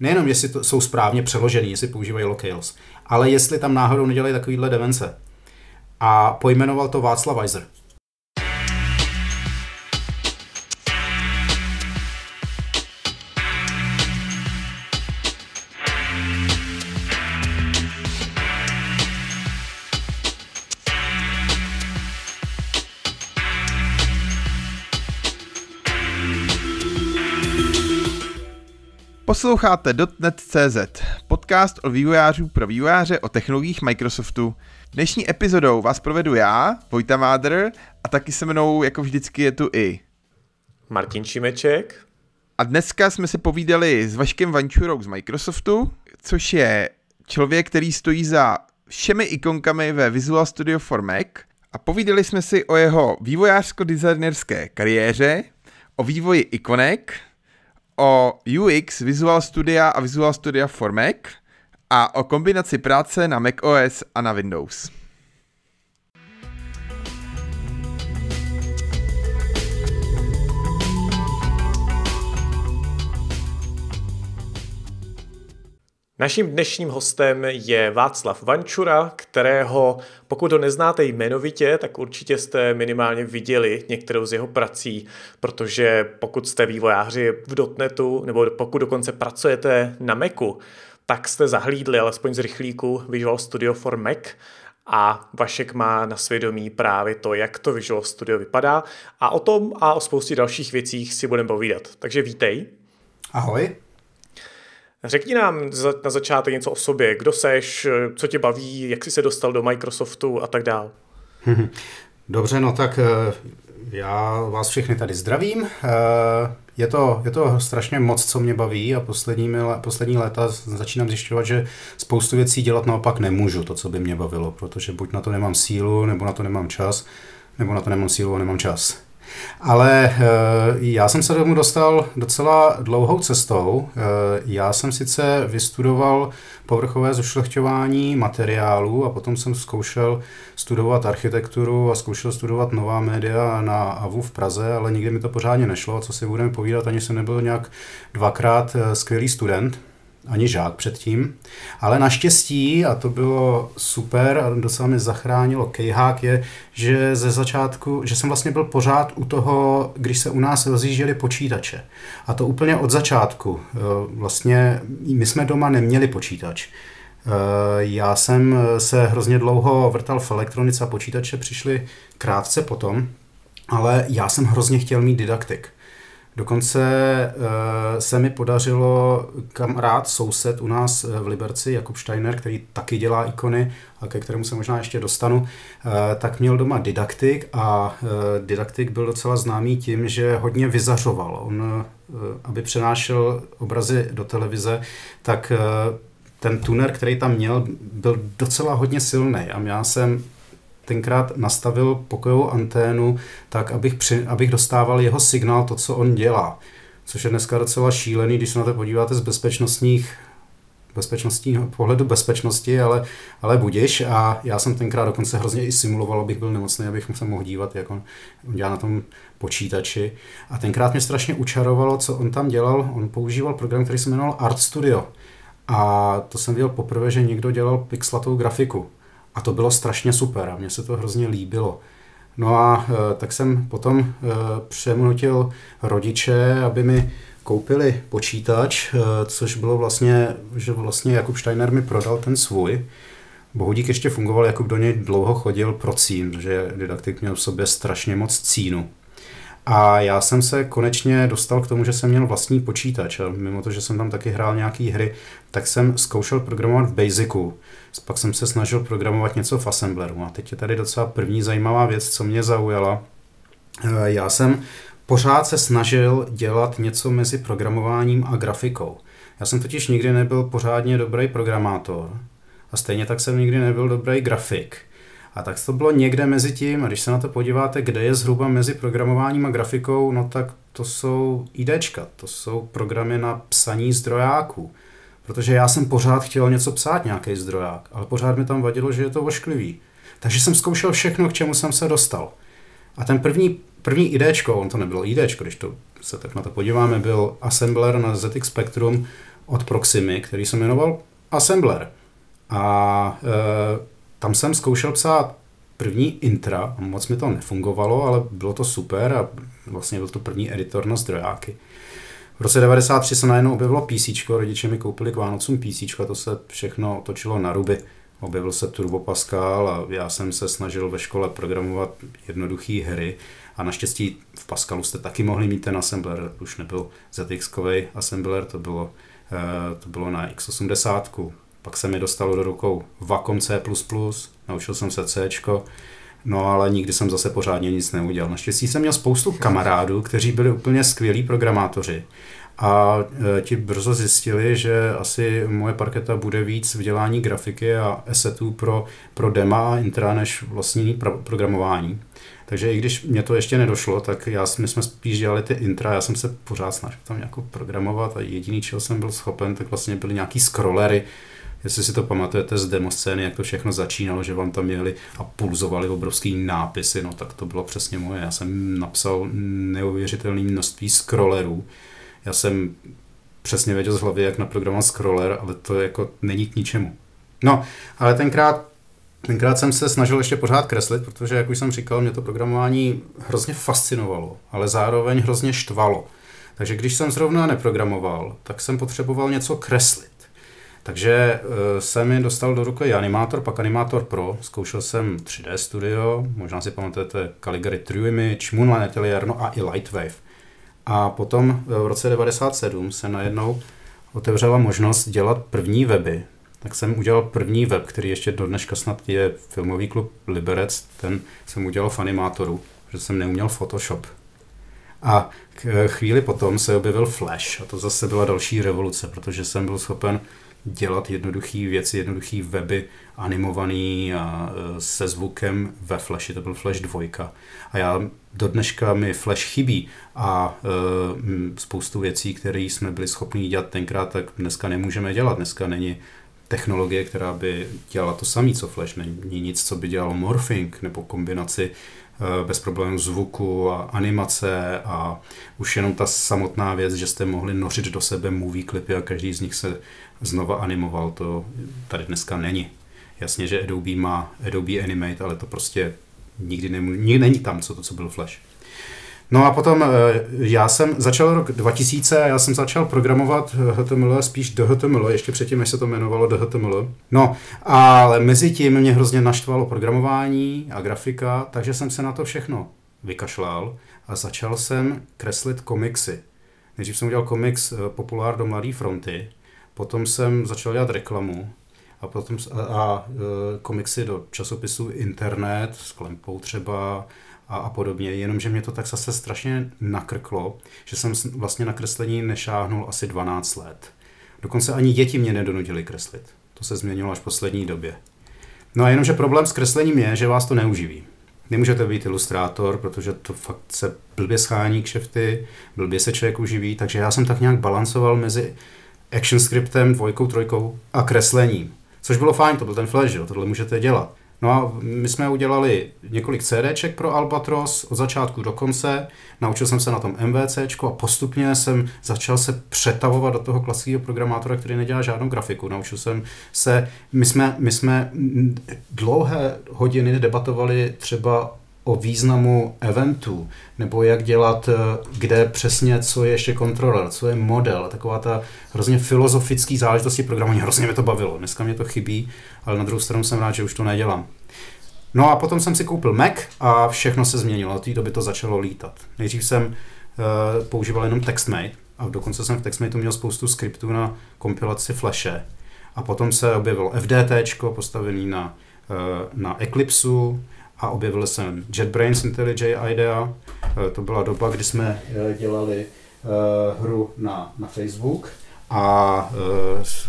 Nejenom, jestli to jsou správně přeložený, jestli používají locales, ale jestli tam náhodou nedělají takovýhle devence. A pojmenoval to Václav Weiser. Posloucháte .NET.cz, podcast o vývojářů pro vývojáře o technologiích Microsoftu. Dnešní epizodou vás provedu já, Vojta Mádr, a taky se mnou, jako vždycky, je tu i Martin Čimeček. A dneska jsme se povídali s Vaškem Vančurou z Microsoftu, což je člověk, který stojí za všemi ikonkami ve Visual Studio for Mac a povídali jsme si o jeho vývojářsko-designerské kariéře, o vývoji ikonek, o UX Visual Studia a Visual Studia for Mac a o kombinaci práce na Mac OS a na Windows. Naším dnešním hostem je Václav Vančura, kterého, pokud ho neznáte jmenovitě, tak určitě jste minimálně viděli některou z jeho prací, protože pokud jste vývojáři v dotnetu, nebo pokud dokonce pracujete na Macu, tak jste zahlídli alespoň z rychlíku Visual Studio for Mac a Vašek má na svědomí právě to, jak to Visual Studio vypadá a o tom a o spoustě dalších věcích si budeme povídat. Takže vítej. Ahoj. Řekni nám na začátek něco o sobě. Kdo seš, co tě baví, jak jsi se dostal do Microsoftu a tak dál. Dobře, no tak eh, já vás všechny tady zdravím. Eh, je to, je to strašně moc, co mě baví a poslední, poslední léta začínám zjišťovat, že spoustu věcí dělat naopak nemůžu, to, co by mě bavilo, protože buď na to nemám sílu, nebo na to nemám čas, nebo na to nemám sílu a nemám čas. Ale eh, já jsem se tomu dostal docela dlouhou cestou. Eh, já jsem sice vystudoval povrchové zušlechťování materiálů a potom jsem zkoušel studovat architekturu a zkoušel studovat nová média na AVU v Praze, ale nikdy mi to pořádně nešlo, co si budeme povídat, ani jsem nebyl nějak dvakrát eh, skvělý student ani žák předtím. Ale naštěstí, a to bylo super a docela mi zachránilo kejhák, je, že ze začátku, že jsem vlastně byl pořád u toho, když se u nás rozjížděli počítače. A to úplně od začátku. E, vlastně my jsme doma neměli počítač. E, já jsem se hrozně dlouho vrtal v elektronice a počítače přišly krátce potom, ale já jsem hrozně chtěl mít didaktik. Dokonce uh, se mi podařilo kamarád, soused u nás eh, v Liberci, Jakub Steiner, který taky dělá ikony a ke kterému se možná ještě dostanu, uh, tak měl doma didaktik a didaktik byl docela známý tím, že hodně vyzařoval. On, aby přenášel obrazy do televize, tak ten tuner, který tam měl, byl docela hodně silný a já jsem tenkrát nastavil pokojovou anténu tak, abych, při, abych dostával jeho signál, to, co on dělá. Což je dneska docela šílený, když se na to podíváte z bezpečnostních bezpečnostního pohledu bezpečnosti, ale, ale budiš. A já jsem tenkrát dokonce hrozně i simuloval, abych byl nemocný, abych se mohl dívat, jak on, on dělá na tom počítači. A tenkrát mě strašně učarovalo, co on tam dělal. On používal program, který se jmenoval Art Studio. A to jsem viděl poprvé, že někdo dělal pixelatou grafiku. A to bylo strašně super a mně se to hrozně líbilo. No a e, tak jsem potom e, přemnutil rodiče, aby mi koupili počítač, e, což bylo vlastně, že vlastně Jakub Steiner mi prodal ten svůj. Bohudík ještě fungoval, Jakub do něj dlouho chodil pro cín, protože didaktik měl v sobě strašně moc cínu. A já jsem se konečně dostal k tomu, že jsem měl vlastní počítač a mimo to, že jsem tam taky hrál nějaký hry, tak jsem zkoušel programovat v Basicu. Pak jsem se snažil programovat něco v Assembleru a teď je tady docela první zajímavá věc, co mě zaujala. Eh, já jsem pořád se snažil dělat něco mezi programováním a grafikou. Já jsem totiž nikdy nebyl pořádně dobrý programátor a stejně tak jsem nikdy nebyl dobrý grafik. A tak to bylo někde mezi tím, a když se na to podíváte, kde je zhruba mezi programováním a grafikou, no tak to jsou IDčka, to jsou programy na psaní zdrojáků. Protože já jsem pořád chtěl něco psát, nějaký zdroják, ale pořád mi tam vadilo, že je to ošklivý. Takže jsem zkoušel všechno, k čemu jsem se dostal. A ten první, první IDčko, on to nebylo IDčko, když to se tak na to podíváme, byl assembler na ZX Spectrum od Proximy, který se jmenoval Assembler. A e, tam jsem zkoušel psát první intra, moc mi to nefungovalo, ale bylo to super a vlastně byl to první editor na zdrojáky. V roce 93 se najednou objevilo PC, rodiče mi koupili k Vánocům PC, to se všechno točilo na ruby. Objevil se Turbo Pascal a já jsem se snažil ve škole programovat jednoduché hry a naštěstí v Pascalu jste taky mohli mít ten assembler, už nebyl zx assembler, to bylo, eh, to bylo na x80. Pak se mi dostalo do rukou Vacom C++, naučil jsem se C, No ale nikdy jsem zase pořádně nic neudělal. Naštěstí jsem měl spoustu kamarádů, kteří byli úplně skvělí programátoři. A e, ti brzo zjistili, že asi moje parketa bude víc v dělání grafiky a assetů pro, pro dema a intra než vlastní pro, programování. Takže i když mě to ještě nedošlo, tak já, my jsme spíš dělali ty intra, já jsem se pořád snažil tam nějak programovat a jediný, čeho jsem byl schopen, tak vlastně byly nějaký scrollery, Jestli si to pamatujete z demo scény, jak to všechno začínalo, že vám tam měli a pulzovali obrovský nápisy, no tak to bylo přesně moje. Já jsem napsal neuvěřitelné množství scrollerů. Já jsem přesně věděl z hlavy, jak naprogramovat scroller, ale to jako není k ničemu. No, ale tenkrát Tenkrát jsem se snažil ještě pořád kreslit, protože, jak už jsem říkal, mě to programování hrozně fascinovalo, ale zároveň hrozně štvalo. Takže když jsem zrovna neprogramoval, tak jsem potřeboval něco kreslit. Takže uh, jsem mi dostal do ruky Animator, pak Animator Pro, zkoušel jsem 3D Studio, možná si pamatujete Caligari True Image, Moonlight Atelier, no a i Lightwave. A potom v roce 97 se najednou otevřela možnost dělat první weby. Tak jsem udělal první web, který ještě do dneška snad je filmový klub Liberec, ten jsem udělal v Animatoru, protože jsem neuměl Photoshop. A chvíli potom se objevil Flash a to zase byla další revoluce, protože jsem byl schopen dělat jednoduché věci, jednoduché weby, animovaný a e, se zvukem ve Flashi, to byl Flash 2. A já do dneška mi Flash chybí a e, spoustu věcí, které jsme byli schopni dělat tenkrát, tak dneska nemůžeme dělat. Dneska není technologie, která by dělala to samé, co Flash. Není nic, co by dělalo morphing nebo kombinaci bez problémů zvuku a animace a už jenom ta samotná věc, že jste mohli nořit do sebe movie klipy a každý z nich se znova animoval, to tady dneska není. Jasně, že Adobe má Adobe Animate, ale to prostě nikdy, nemů- není tam, co to, co byl Flash. No a potom eh, já jsem začal rok 2000, já jsem začal programovat HTML, spíš DHTML, ještě předtím, než se to jmenovalo DHTML. No, ale mezi tím mě hrozně naštvalo programování a grafika, takže jsem se na to všechno vykašlal a začal jsem kreslit komiksy. Nejdřív jsem udělal komiks eh, Populár do Mladé fronty, potom jsem začal dělat reklamu, a potom a, a, a eh, komiksy do časopisu Internet s klempou třeba a, a podobně, jenomže mě to tak zase strašně nakrklo, že jsem vlastně na kreslení nešáhnul asi 12 let. Dokonce ani děti mě nedonudili kreslit. To se změnilo až v poslední době. No a jenomže problém s kreslením je, že vás to neuživí. Nemůžete být ilustrátor, protože to fakt se blbě schání kšefty, blbě se člověk uživí, takže já jsem tak nějak balancoval mezi action scriptem, dvojkou, trojkou a kreslením. Což bylo fajn, to byl ten flash, jo, tohle můžete dělat. No a my jsme udělali několik CDček pro Albatros od začátku do konce. Naučil jsem se na tom MVCčko a postupně jsem začal se přetavovat do toho klasického programátora, který nedělá žádnou grafiku. Naučil jsem se, my jsme, my jsme dlouhé hodiny debatovali třeba o významu eventů, nebo jak dělat, eh, kde přesně, co je ještě kontroler, co je model, taková ta hrozně filozofický záležitosti programování, hrozně mě to bavilo, dneska mě to chybí, ale na druhou stranu jsem rád, že už to nedělám. No a potom jsem si koupil Mac a všechno se změnilo, od té doby to začalo lítat. Nejdřív jsem uh, používal jenom TextMate a dokonce jsem v TextMateu měl spoustu skriptů na kompilaci Flashe. A potom se objevilo FDT postavený na, uh, na Eclipseu, a objevil jsem JetBrains IntelliJ IDEA. Eh, to byla doba, kdy jsme eh, dělali eh, hru na, na Facebook a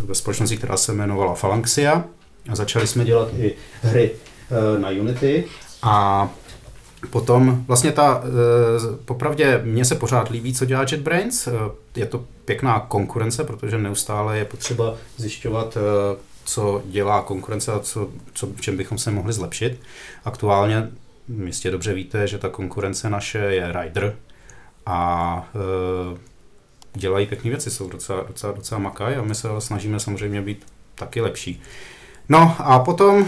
ve společnosti, která se jmenovala Phalanxia. A začali jsme dělat i hry na Unity a Potom vlastně ta, popravdě mně se pořád líbí, co dělá JetBrains. Je to pěkná konkurence, protože neustále je potřeba zjišťovat, co dělá konkurence a co, co, v čem bychom se mohli zlepšit. Aktuálně jistě dobře víte, že ta konkurence naše je Rider a e, dělají pěkné věci, jsou docela, docela, docela makaj a my se snažíme samozřejmě být taky lepší. No a potom uh,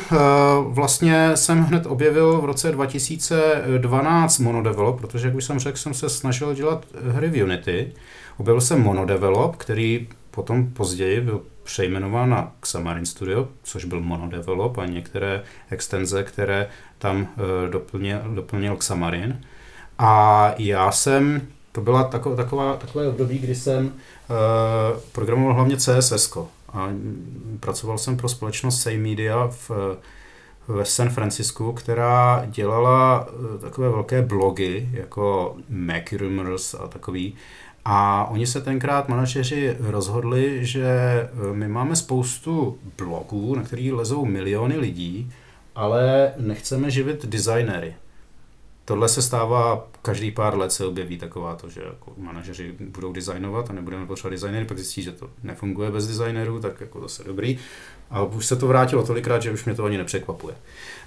vlastně jsem hned objevil v roce 2012 Monodevelop, protože jak už jsem řekl, jsem se snažil dělat hry v Unity. Objevil jsem Monodevelop, který potom později byl přejmenován na Xamarin Studio, což byl Monodevelop a některé extenze, které tam uh, doplnil, doplnil Xamarin. A já jsem, to byla taková, taková, takové období, kdy jsem uh, programoval hlavně CSS. -ko. A pracoval jsem pro společnost Say Media v, ve San Francisku, která dělala eh, takové velké blogy, jako Mac Rumors a takový. A oni se tenkrát manažeři rozhodli, že eh, my máme spoustu blogů, na kterých lezou miliony lidí, ale nechceme živit designery. Tohle se stává každý pár let se objeví taková to, že jako manažeři budou designovat a nebudeme potřebovat designery, pak zjistí, že to nefunguje bez designerů, tak jako zase dobrý. A už se to vrátilo tolikrát, že už mě to ani nepřekvapuje.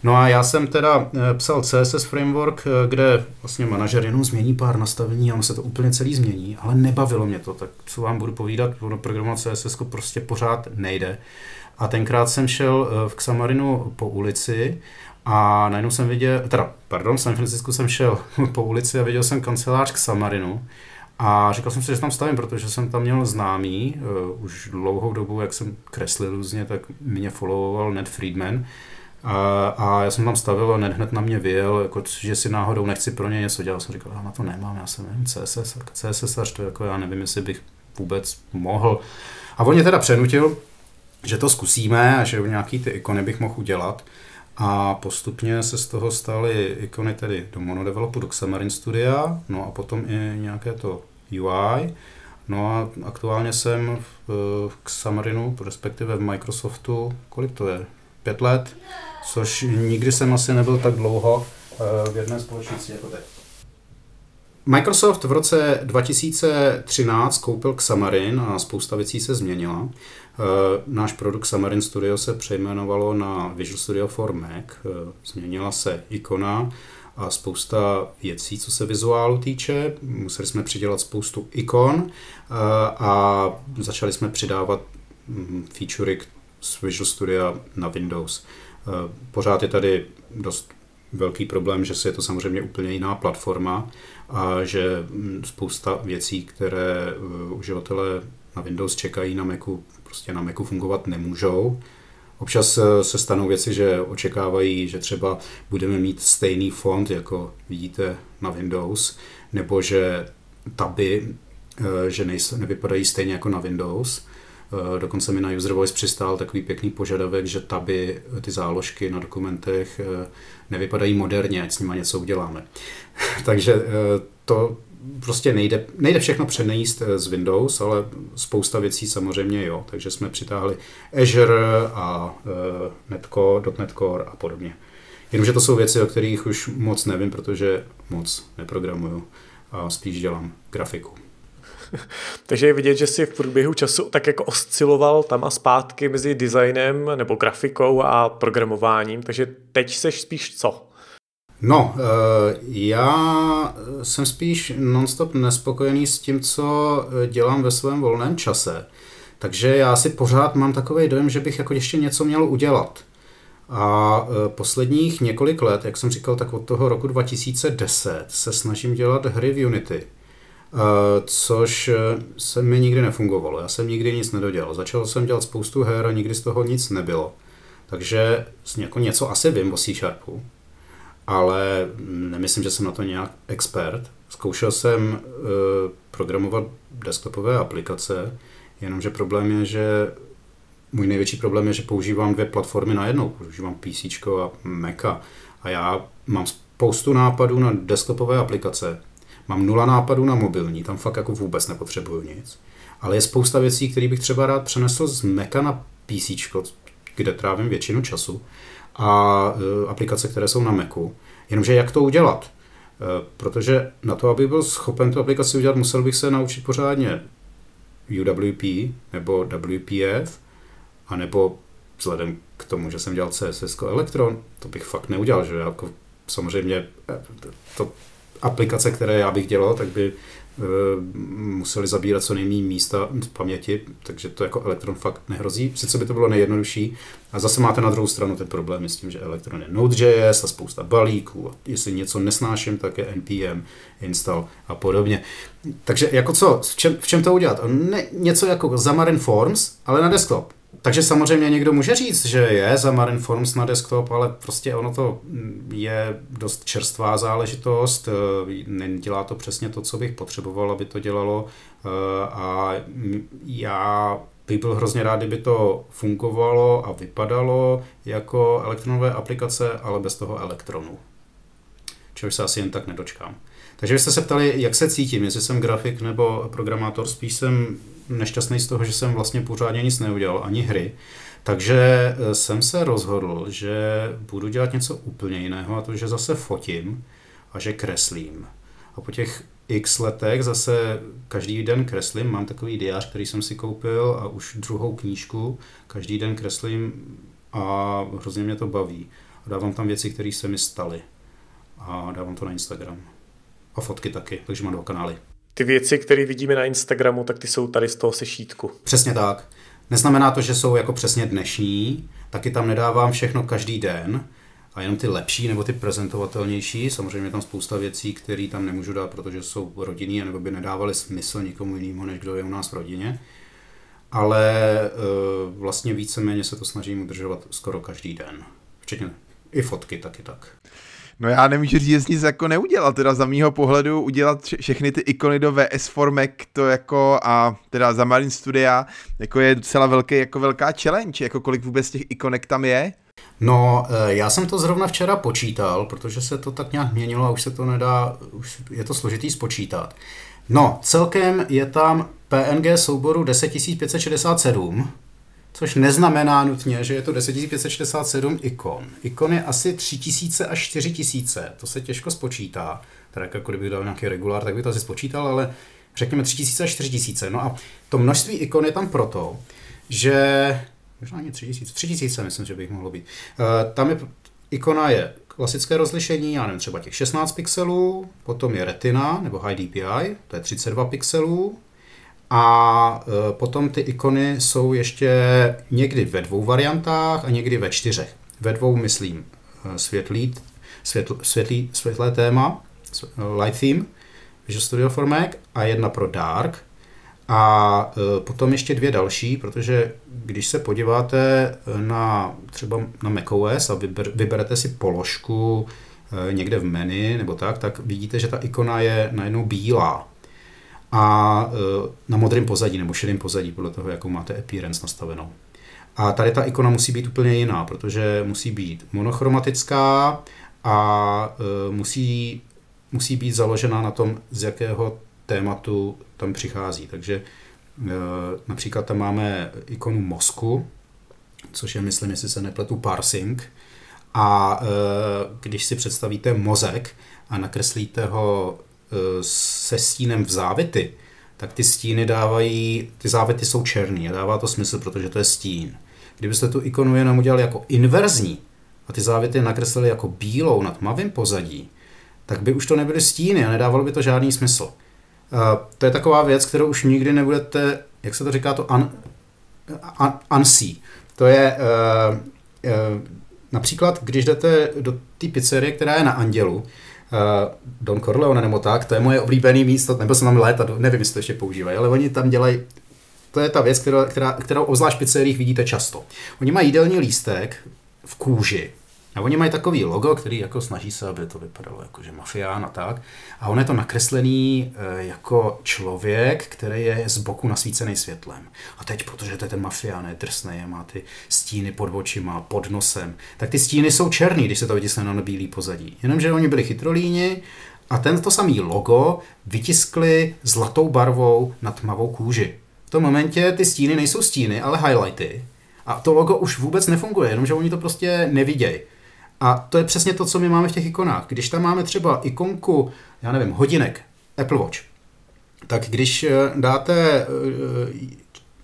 No a já jsem teda eh, psal CSS framework, eh, kde vlastně manažer jenom změní pár nastavení a on se to úplně celý změní, ale nebavilo mě to, tak co vám budu povídat, programovat CSS prostě pořád nejde. A tenkrát jsem šel eh, v Xamarinu po ulici a najednou jsem viděl, teda, pardon, v San Francisco jsem šel po ulici a viděl jsem kancelář k Samarinu. A říkal jsem si, že tam stavím, protože jsem tam měl známý, uh, už dlouhou dobu, jak jsem kreslil různě, tak mě followoval Ned Friedman. A, a já jsem tam stavil a Ned hned na mě vyjel, jako, že si náhodou nechci pro ně něco dělat. Jsem říkal, já na to nemám, já jsem nevím, CSS, CSS, to jako já nevím, jestli bych vůbec mohl. A on mě teda přenutil, že to zkusíme a že nějaký ty ikony bych mohl udělat. A postupně se z toho staly ikony tedy do monodevelopu, do Xamarin Studia, no a potom i nějaké to UI. No a aktuálně jsem v, v Xamarinu, respektive v Microsoftu, kolik to je? Pět let, což nikdy jsem asi nebyl tak dlouho eh, v jedné společnosti jako teď. Microsoft v roce 2013 koupil Xamarin a spousta věcí se změnila. Eh, náš produkt Xamarin Studio se přejmenovalo na Visual Studio for Mac. Eh, změnila se ikona a spousta věcí, co se vizuálu týče. Museli jsme přidělat spoustu ikon eh, a začali jsme přidávat hm, featurey z Visual Studio na Windows. Pořád je tady dost velký problém, že se je to samozřejmě úplně jiná platforma a že hm, spousta věcí, které uživatelé na Windows čekají na Macu, prostě na Macu fungovat nemůžou. Občas eh, se stanou věci, že očekávají, že třeba budeme mít stejný font, jako vidíte na Windows, nebo že taby, eh, že nejsou, nevypadají stejně jako na Windows. Eh, dokonce mi na User Voice přistál takový pěkný požadavek, že taby, ty záložky na dokumentech nevypadají moderně, ať s nimi něco uděláme. Takže to prostě nejde, nejde všechno přenést eh, z Windows, ale spousta věcí samozřejmě jo, takže jsme přitáhli Azure a Netcore, .NET Core a podobně. Jenomže to jsou věci, o kterých už moc nevím, protože moc neprogramuju a spíš dělám grafiku. Takže je vidět, že si v průběhu času tak jako osciloval tam a zpátky mezi designem nebo grafikou a programováním, takže teď seš spíš co? No, eh, já jsem spíš nonstop nespokojený s tím, co dělám ve svém volném čase. Takže já si pořád mám takový dojem, že bych jako ještě něco měl udělat. A eh, posledních několik let, jak jsem říkal, tak od toho roku 2010 se snažím dělat hry v Unity. Což se mi nikdy nefungovalo. Já jsem nikdy nic nedodělal. Začal jsem dělat spoustu her a nikdy z toho nic nebylo. Takže jako něco asi vím o C Sharpu ale nemyslím, že jsem na to nějak expert. Zkoušel jsem uh, programovat desktopové aplikace, jenomže problém je, že můj největší problém je, že používám dvě platformy na jednou. Používám PC a Maca a já mám spoustu nápadů na desktopové aplikace. Mám nula nápadů na mobilní, tam fakt jako vůbec nepotřebuju nic. Ale je spousta věcí, které bych třeba rád přenesl z Maca na PC, kde trávím většinu času a e, aplikace, které jsou na Macu. Jenomže jak to udělat? E, protože na to, aby byl schopen tu aplikaci udělat, musel bych se naučit pořádně UWP nebo WPF, anebo vzhledem k tomu, že jsem dělal CSS Electron, to bych fakt neudělal, že jako samozřejmě e, to aplikace, které já bych dělal, tak by museli zabírat co nejméně místa v paměti, takže to jako elektron fakt nehrozí. Sice by to bylo nejjednodušší. A zase máte na druhou stranu ten problém s tím, že elektron je Node.js a spousta balíků. A jestli něco nesnáším, tak je npm install a podobně. Takže jako co, v čem, v čem to udělat? Ne, něco jako Xamarin Forms, ale na desktop. Takže samozřejmě někdo může říct, že je Xamarin Forms na desktop, ale prostě ono to je dost čerstvá záležitost, eh, nedělá to přesně to, co bych potřeboval, aby to dělalo eh, a já bych byl hrozně rád, kdyby to fungovalo a vypadalo jako elektronové aplikace, ale bez toho elektronu. Čehož se asi jen tak nedočkám. Takže vy jste se ptali, jak se cítím, jestli jsem grafik nebo programátor, spíš jsem nešťastný z toho, že jsem vlastně pořádně nic neudělal, ani hry. Takže eh, jsem se rozhodl, že budu dělat něco úplně jiného a to, že zase fotím a že kreslím. A po těch x letech zase každý den kreslím, mám takový diář, který jsem si koupil a už druhou knížku, každý den kreslím a hrozně mě to baví. A dávám tam věci, které se mi staly. A dávám to na Instagram. A fotky taky, takže mám dva kanály. Ty věci, které vidíme na Instagramu, tak ty jsou tady z toho sešítku. Přesně tak. Neznamená to, že jsou jako přesně dnešní, taky tam nedávám všechno každý den, a jenom ty lepší nebo ty prezentovatelnější. Samozřejmě je tam spousta věcí, které tam nemůžu dát, protože jsou rodinný, nebo by nedávaly smysl nikomu jinému, než kdo je u nás v rodině. Ale e, vlastně víceméně se to snažím udržovat skoro každý den. Včetně i fotky taky tak. No já nemůžu říct nic jako neudělat, teda za mýho pohledu udělat všechny ty ikony do VS Formek, to jako a teda za Marine Studia, jako je docela velký, jako velká challenge, jako kolik vůbec těch ikonek tam je. No, eh, já jsem to zrovna včera počítal, protože se to tak nějak měnilo a už se to nedá, už je to složitý spočítat. No, celkem je tam PNG souboru 10567, což neznamená nutně, že je to 10567 ikon. Ikon je asi 3000 až 4000, to se těžko spočítá. Tak jako kdybych dal nějaký regulár, tak bych to asi spočítal, ale řekněme 3000 až 4000. No a to množství ikon je tam proto, že možná ani 3000, 3000 myslím, že bych mohlo být. Uh, tam je, ikona je klasické rozlišení, já nevím, třeba těch 16 pixelů, potom je retina nebo high DPI, to je 32 pixelů, a uh, potom ty ikony jsou ještě někdy ve dvou variantách a někdy ve čtyřech. Ve dvou myslím uh, světlý, světl, světlý, světlé téma, light theme, Visual Studio for Mac a jedna pro dark a e, potom ještě dvě další, protože když se podíváte na třeba na macOS a vyber, vyberete si položku e, někde v menu nebo tak, tak vidíte, že ta ikona je najednou bílá a e, na modrém pozadí nebo šedém pozadí, podle toho, jakou máte appearance nastavenou. A tady ta ikona musí být úplně jiná, protože musí být monochromatická a musí, musí být založena na tom, z jakého tématu tam přichází. Takže e, například tam máme ikonu mozku, což je, myslím, jestli se nepletu, parsing. A e, když si představíte mozek a nakreslíte ho e, se stínem v závity, tak ty stíny dávají, ty závity jsou černý a dává to smysl, protože to je stín. Kdybyste tu ikonu jenom udělali jako inverzní a ty závity nakreslili jako bílou na tmavém pozadí, tak by už to nebyly stíny a nedávalo by to žádný smysl. Uh, to je taková věc, kterou už nikdy nebudete, jak se to říká, to un, un. To je uh, uh, například, když jdete do té pizzerie, která je na Andělu, Don Corleone nebo tak, to je moje oblíbené místo, nebo jsem tam léta, nevím, jestli to ještě používají, ale oni tam dělají to je ta věc, kterou, která, kterou obzvlášť v pizzeriích vidíte často. Oni mají jídelní lístek v kůži, a oni mají takový logo, který jako snaží se, aby to vypadalo jako že mafián a tak. A on je to nakreslený e, jako člověk, který je z boku nasvícený světlem. A teď, protože to je ten mafián, je drsný, má ty stíny pod očima, pod nosem, tak ty stíny jsou černý, když se to vytiskne na bílý pozadí. Jenomže oni byli chytrolíni a tento samý logo vytiskli zlatou barvou na tmavou kůži. V tom momentě ty stíny nejsou stíny, ale highlighty. A to logo už vůbec nefunguje, jenomže oni to prostě nevidějí. A to je přesně to, co my máme v těch ikonách. Když tam máme třeba ikonku, já nevím, hodinek, Apple Watch, tak když eh, dáte eh,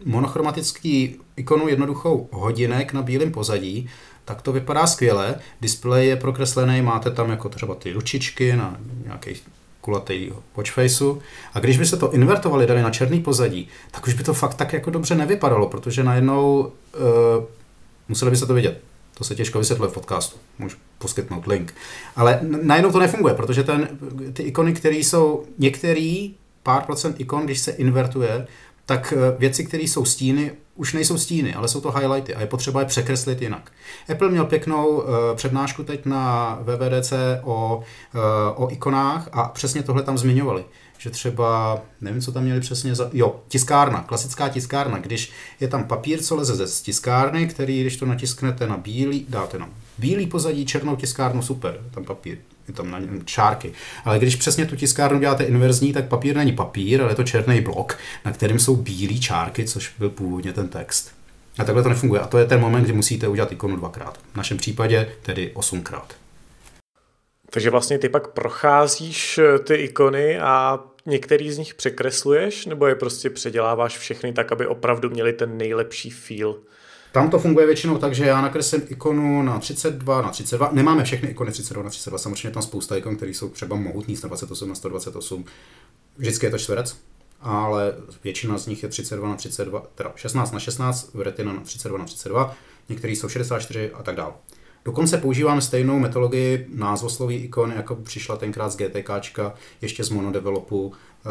monochromatický ikonu jednoduchou hodinek na bílém pozadí, tak to vypadá skvěle. Display je prokreslený, máte tam jako třeba ty ručičky na nějakých kulatý watchfaceu. A když by se to invertovali, dali na černý pozadí, tak už by to fakt tak jako dobře nevypadalo, protože najednou uh, museli by se to vidět. To se těžko vysvětluje v podcastu. Můžu poskytnout link. Ale najednou to nefunguje, protože ten, ty ikony, které jsou některý pár procent ikon, když se invertuje, tak eh, věci, které jsou stíny, už nejsou stíny, ale jsou to highlighty a je potřeba je překreslit jinak. Apple měl pěknou uh, přednášku teď na VVDC o, uh, o ikonách a přesně tohle tam zmiňovali. Že třeba, nevím, co tam měli přesně za... Jo, tiskárna, klasická tiskárna, když je tam papír, co leze ze tiskárny, který, když to natisknete na bílý, dáte na bílý pozadí, černou tiskárnu, super, tam papír je tam na něm čárky. Ale když přesně tu tiskárnu děláte inverzní, tak papír není papír, ale je to černý blok, na kterém jsou bílé čárky, což byl původně ten text. A takhle to nefunguje. A to je ten moment, kdy musíte udělat ikonu dvakrát. V našem případě tedy osmkrát. Takže vlastně ty pak procházíš eh, ty ikony a některý z nich překresluješ, nebo je prostě předěláváš všechny tak, aby opravdu měli ten nejlepší feel? Tam to funguje většinou tak, že já nakreslím ikonu na 32 na 32. Nemáme všechny ikony 32 na 32, samozřejmě tam spousta ikon, které jsou třeba mohutní 128 na 128. Vždycky je to čtverec, ale většina z nich je 32 na 32, teda 16 na 16, Retina na 32 na 32, některý jsou 64 a tak dále. Dokonce používám stejnou metodologii názvosloví ikony, jako přišla tenkrát z GTK, ještě z monodevelopu, eh,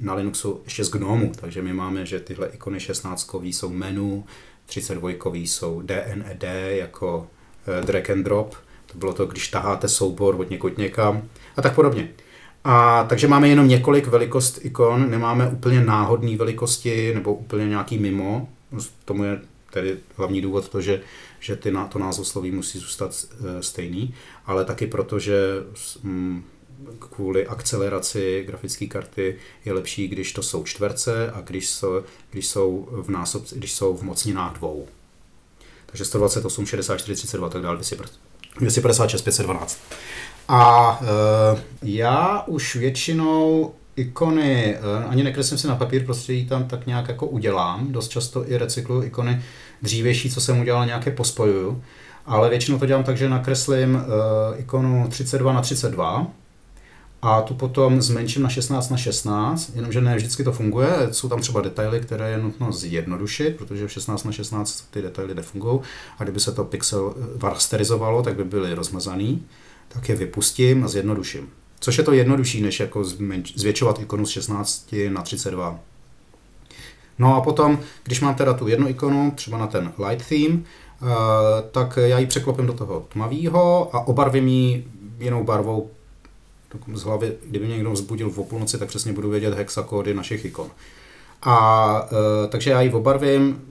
na Linuxu ještě z GNOME, takže my máme, že tyhle ikony 16 jsou menu, 32 jsou DNED e jako eh, drag and drop, to bylo to, když taháte soubor od někud někam a tak podobně. A takže máme jenom několik velikost ikon, nemáme úplně náhodné velikosti nebo úplně nějaký mimo. Tomu je tedy hlavní důvod to, že, že ty, to názvosloví musí zůstat eh, stejný, ale taky proto, že mm, kvůli akceleraci grafické karty je lepší, když to jsou čtverce a když jsou, když jsou v násob, když jsou v mocninách dvou. Takže 128, 64, 32 tak dále, 256, 512. A e, já už většinou ikony, e, ani nekreslím si na papír, prostě ji tam tak nějak jako udělám. Dost často i recykluju ikony dřívější, co jsem udělal, nějaké pospojuju. Ale většinou to dělám tak, že nakreslím e, ikonu 32 na 32 a tu potom zmenším na 16 na 16, jenomže ne vždycky to funguje, jsou tam třeba detaily, které je nutno zjednodušit, protože v 16 na 16 ty detaily nefungují a kdyby se to pixel rasterizovalo, tak by byly rozmazaný, tak je vypustím a zjednoduším. Což je to jednodušší, než jako zvětšovat ikonu z 16 na 32. No a potom, když mám teda tu jednu ikonu, třeba na ten light theme, uh, tak já ji překlopím do toho tmavého a obarvím ji jinou barvou z hlavy, kdyby mě někdo vzbudil v půlnoci, tak přesně budu vědět hexakódy našich ikon. A e, takže já ji obarvím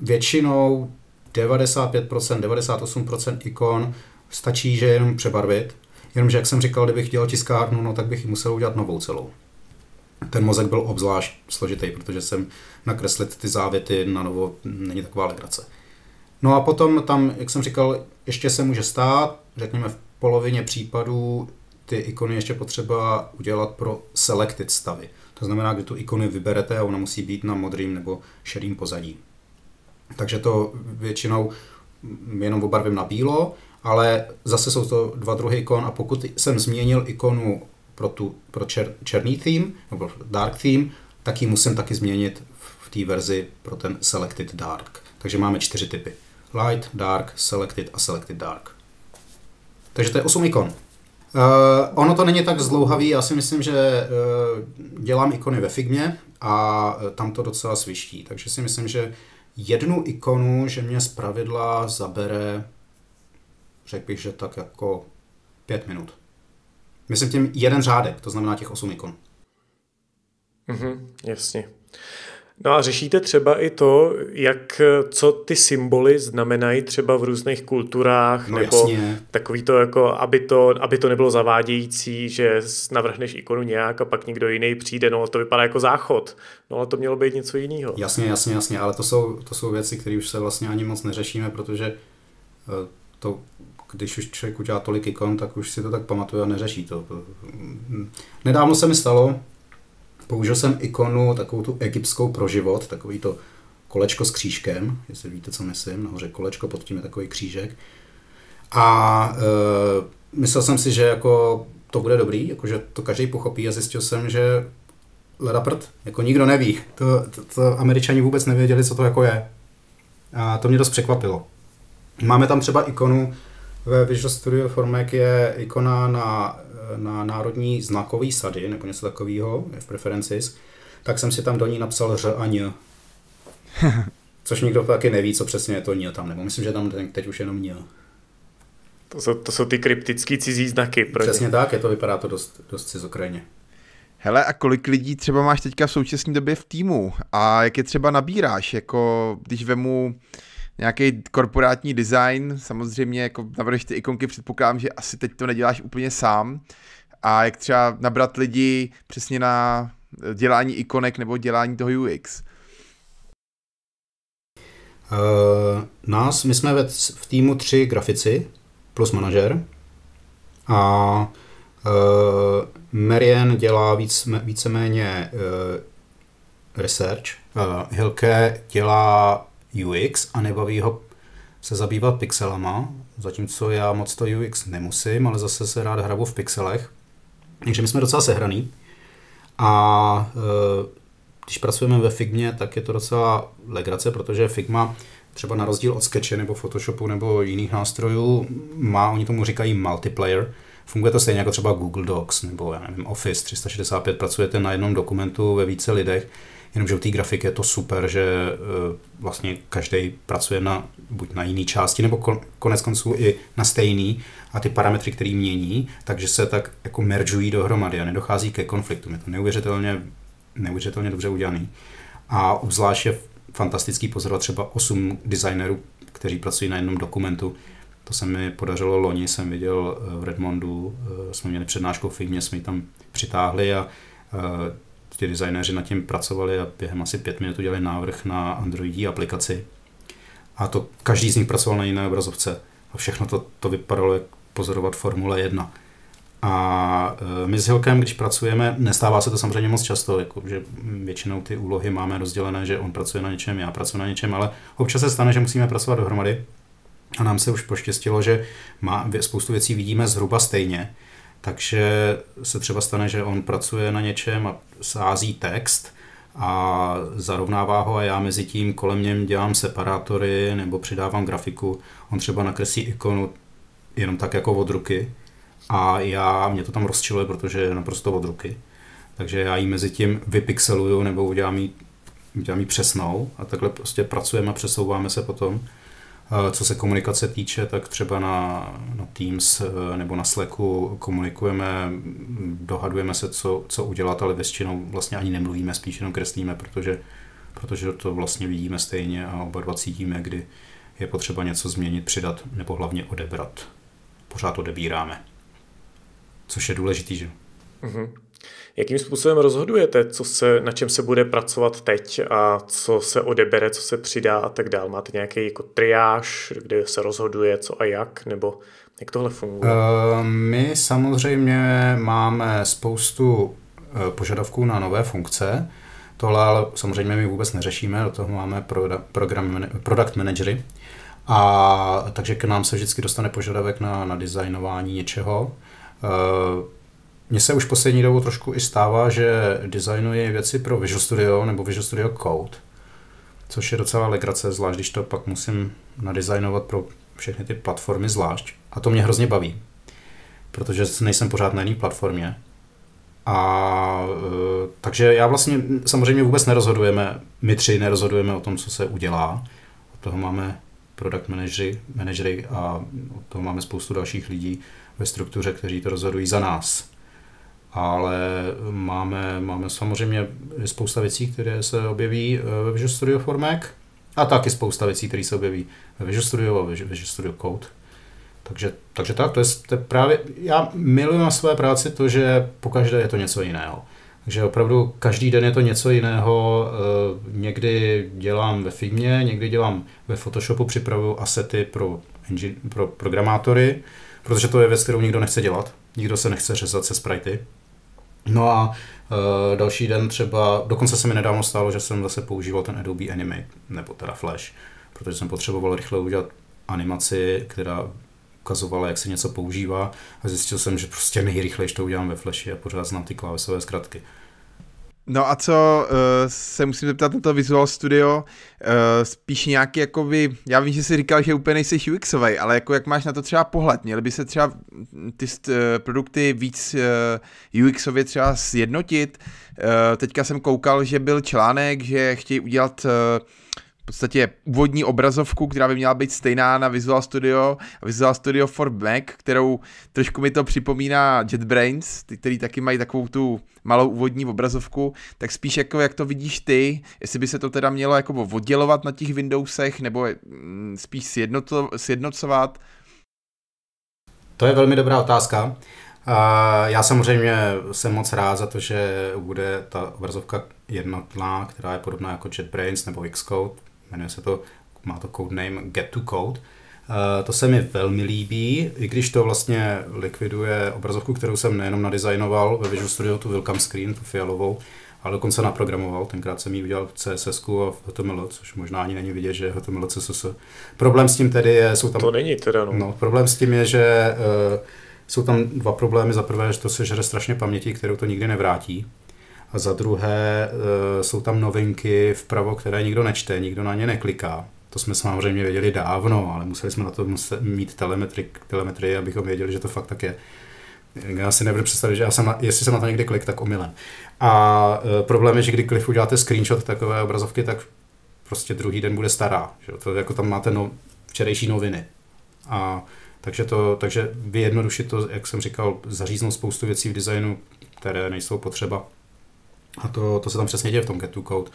většinou 95%, 98% ikon stačí, že jenom přebarvit. Jenomže, jak jsem říkal, kdybych dělal tiskárnu, no, tak bych ji musel udělat novou celou. Ten mozek byl obzvlášť složitý, protože jsem nakreslit ty závěty na novo není taková legrace. No a potom tam, jak jsem říkal, ještě se může stát, řekněme v polovině případů, ty ikony ještě potřeba udělat pro selected stavy. To znamená, kdy tu ikony vyberete a ona musí být na modrým nebo šedým pozadí. Takže to většinou jenom obarvím na bílo, ale zase jsou to dva druhy ikon a pokud jsem změnil ikonu pro, tu, pro čer, černý theme nebo dark theme, tak ji musím taky změnit v té verzi pro ten selected dark. Takže máme čtyři typy. Light, dark, selected a selected dark. Takže to je 8 ikon. Uh, ono to není tak zdlouhavý, já si myslím, že uh, dělám ikony ve Figmě a uh, tam to docela sviští, takže si myslím, že jednu ikonu, že mě z pravidla zabere, řekl bych, že tak jako pět minut. Myslím tím jeden řádek, to znamená těch osm ikon. Mhm, jasně. No a řešíte třeba i to, jak, co ty symboly znamenají třeba v různých kulturách, no, nebo jasně. takový to, jako, aby to, aby to nebylo zavádějící, že navrhneš ikonu nějak a pak někdo jiný přijde, no to vypadá jako záchod, no ale to mělo být něco jiného. Jasně, jasně, jasně, ale to jsou, to jsou věci, které už se vlastně ani moc neřešíme, protože eh, to, když už člověk udělá tolik ikon, tak už si to tak pamatuje a neřeší to. Nedávno se mi stalo, Použil jsem ikonu, takovou tu egyptskou pro život, takový to kolečko s křížkem, jestli víte, co myslím, nahoře kolečko, pod tím je takový křížek. A e, myslel jsem si, že jako to bude dobrý, jakože to každý pochopí a zjistil jsem, že leda prd, jako nikdo neví. To, to, to američani vůbec nevěděli, co to jako je. A to mě dost překvapilo. Máme tam třeba ikonu, ve Visual Studio Formek je ikona na, na národní znakový sady, nebo něco takového, v preferences, tak jsem si tam do ní napsal ř a ň. Což nikdo taky neví, co přesně je to ň tam, nebo myslím, že tam teď už jenom ň. To jsou, to jsou ty kryptické cizí znaky. Pro Přesně tak, je to, vypadá to dost, dost cizokrajně. Hele, a kolik lidí třeba máš teďka v současné době v týmu? A jak je třeba nabíráš? Jako, když vemu nějaký korporátní design, samozřejmě jako navrhneš ty ikonky, předpokládám, že asi teď to neděláš úplně sám. A jak třeba nabrat lidi přesně na dělání ikonek nebo dělání toho UX? Uh, nás, my jsme ve, v týmu tři grafici plus manažer a uh, Marian dělá víc, víceméně uh, research, uh, Hilke dělá UX a nebaví ho se zabývat pixelama, zatímco já moc to UX nemusím, ale zase se rád hrabu v pixelech. Takže my jsme docela sehraný. A e, když pracujeme ve Figmě, tak je to docela legrace, protože Figma třeba na rozdíl od Sketche nebo Photoshopu nebo jiných nástrojů má, oni tomu říkají multiplayer. Funguje to stejně jako třeba Google Docs nebo já nevím, Office 365, pracujete na jednom dokumentu ve více lidech Jenomže u té grafiky je to super, že e, vlastně každý pracuje na, buď na jiný části, nebo konec konců i na stejný a ty parametry, které mění, takže se tak jako meržují dohromady a nedochází ke konfliktu. Je to neuvěřitelně, neuvěřitelně dobře udělaný. A obzvlášť je fantastický pozorovat třeba 8 designerů, kteří pracují na jednom dokumentu. To se mi podařilo loni, jsem viděl e, v Redmondu, e, jsme měli přednášku v Figmě, jsme ji tam přitáhli a ti designéři nad tím pracovali a během asi pět minut udělali návrh na Androidí aplikaci. A to každý z nich pracoval na jiné obrazovce. A všechno to, to vypadalo jak pozorovat Formule 1. A e, my s Hilkem, když pracujeme, nestává se to samozřejmě moc často, jako, že většinou ty úlohy máme rozdělené, že on pracuje na něčem, já pracuji na něčem, ale občas se stane, že musíme pracovat dohromady. A nám se už poštěstilo, že má, spoustu věcí vidíme zhruba stejně, takže se třeba stane, že on pracuje na něčem a sází text a zarovnává ho a já mezi tím kolem něm dělám separátory nebo přidávám grafiku. On třeba nakreslí ikonu jenom tak jako od ruky a já, mě to tam rozčiluje, protože je naprosto od ruky. Takže já ji mezi tím vypixeluju nebo udělám ji, udělám ji přesnou a takhle prostě pracujeme a přesouváme se potom. Co se komunikace týče, tak třeba na, na Teams eh, nebo na Slacku komunikujeme, dohadujeme se, co, co udělat, ale většinou vlastně ani nemluvíme, spíš jenom kreslíme, protože, protože to vlastně vidíme stejně a oba dva cítíme, kdy je potřeba něco změnit, přidat nebo hlavně odebrat. Pořád odebíráme. Což je důležitý, že? Mm-hmm. Jakým způsobem rozhodujete, co se, na čem se bude pracovat teď a co se odebere, co se přidá a tak dále? Máte nějaký jako triáž, kde se rozhoduje co a jak, nebo jak tohle funguje? Uh, my samozřejmě máme spoustu uh, požadavků na nové funkce, tohle ale samozřejmě my vůbec neřešíme, do toho máme program, product managery, a takže k nám se vždycky dostane požadavek na, na designování něčeho. Mně se už poslední dobou trošku i stává, že designuji věci pro Visual Studio nebo Visual Studio Code, což je docela legrace, zvlášť když to pak musím nadizajnovat pro všechny ty platformy zvlášť. A to mě hrozně baví, protože nejsem pořád na jiné platformě. A e, takže já vlastně samozřejmě vůbec nerozhodujeme, my tři nerozhodujeme o tom, co se udělá. Od toho máme product managery, managery a od toho máme spoustu dalších lidí ve struktuře, kteří to rozhodují za nás ale máme, máme samozřejmě spousta věcí, které se objeví eh, ve Visual Studio for Mac a taky spousta věcí, které se objeví ve Visual Studio a Visual Studio Code. Takže, takže tak, to je, to je právě, já miluji na své práci to, že pokaždé je to něco jiného. Takže opravdu každý den je to něco jiného. Eh, někdy dělám ve Figmě, někdy dělám ve Photoshopu, připravuju asety pro, engine, pro programátory, protože to je věc, kterou nikdo nechce dělat. Nikdo se nechce řezat se sprajty. No a uh, další den třeba, dokonce se mi nedávno stalo, že jsem zase používal ten Adobe Animate, nebo teda Flash, protože jsem potřeboval rychle udělat animaci, která ukazovala, jak se něco používá a zjistil jsem, že prostě nejrychlejší to udělám ve Flashi a pořád znám ty klávesové zkratky. No a co uh, se musím zeptat na to Visual Studio, uh, spíš nějaký jakoby, já vím, že jsi říkal, že úplně nejsi UXový, ale jako jak máš na to třeba pohled, měly by se třeba ty uh, produkty víc uh, UXově třeba sjednotit, uh, teďka jsem koukal, že byl článek, že chtějí udělat uh, v podstatě úvodní obrazovku, která by měla být stejná na Visual Studio, Visual Studio for Mac, kterou trošku mi to připomíná JetBrains, ty, který taky mají takovou tu malou úvodní obrazovku, tak spíš jako jak to vidíš ty, jestli by se to teda mělo jako oddělovat na těch Windowsech, nebo mm, spíš sjednoto, sjednocovat? To je velmi dobrá otázka. Já samozřejmě jsem moc rád za to, že bude ta obrazovka jednotná, která je podobná jako JetBrains nebo Xcode, jmenuje se to, má to codename Get to Code. Uh, to se mi velmi líbí, i když to vlastně likviduje obrazovku, kterou jsem nejenom nadizajnoval ve Visual Studio, tu welcome screen, tu fialovou, ale dokonce naprogramoval. Tenkrát jsem ji udělal v CSS a v HTML, což možná ani není vidět, že HTML, CSS. Problém s tím tedy je, jsou tam... To není teda, no. no problém s tím je, že uh, jsou tam dva problémy. Za prvé, že to se žere strašně paměti, kterou to nikdy nevrátí. A za druhé e, jsou tam novinky vpravo, které nikdo nečte, nikdo na ně nekliká. To jsme samozřejmě věděli dávno, ale museli jsme na to mít telemetri, telemetrii, abychom věděli, že to fakt tak je. Já si nebudu představit, že já jsem na, jestli jsem na to někdy klik, tak omylem. A e, problém je, že když uděláte screenshot takové obrazovky, tak prostě druhý den bude stará. Že? To jako tam máte no, včerejší noviny. A takže, to, takže vyjednodušit to, jak jsem říkal, zaříznout spoustu věcí v designu, které nejsou potřeba a to, to se tam přesně děje v tom get to code.